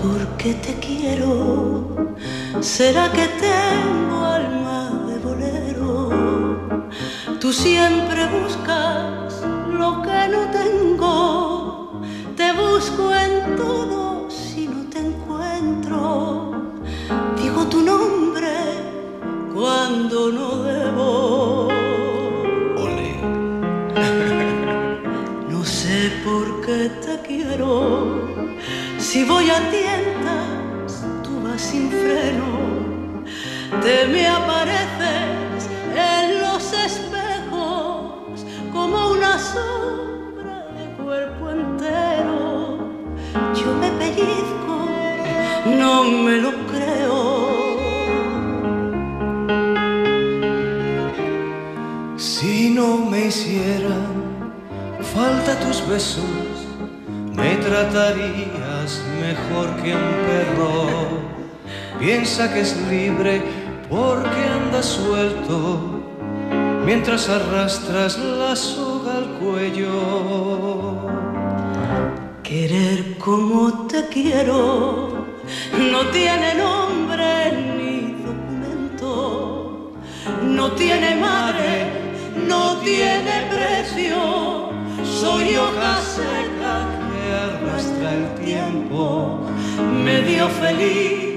porque te quiero. ¿Será que tengo alma de bolero? Tú siempre buscas lo que no tengo. Si voy a tientas, tú vas sin freno. Te me apareces en los espejos como una sombra de cuerpo entero. Yo me pellizco, no me lo creo. Si no me hicieran falta tus besos, me tratarías mejor que un perro. Piensa que es libre porque anda suelto mientras arrastras la soga al cuello. Querer como te quiero no tiene nombre ni documento, no tiene madre, no tiene precio. Soy arrastra el tiempo, medio feliz,